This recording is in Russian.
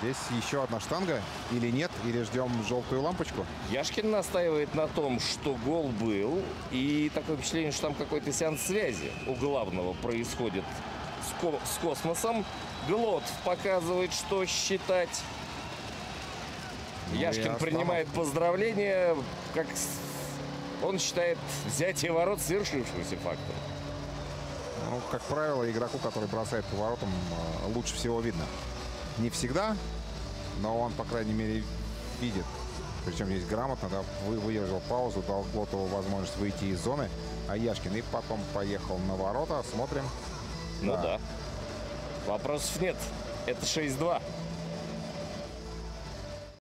Здесь еще одна штанга или нет, или ждем желтую лампочку. Яшкин настаивает на том, что гол был, и такое впечатление, что там какой-то сеанс связи у главного происходит с, ко- с космосом. Глот показывает, что считать. Ну, Яшкин принимает поздравления, как он считает взятие ворот свершившимся фактом. Ну, как правило, игроку, который бросает по воротам, э, лучше всего видно. Не всегда, но он, по крайней мере, видит. Причем здесь грамотно, да, вы, выдержал паузу, дал Глотову возможность выйти из зоны, а Яшкин и потом поехал на ворота. Смотрим. Ну да. Вопросов нет. Это 6-2.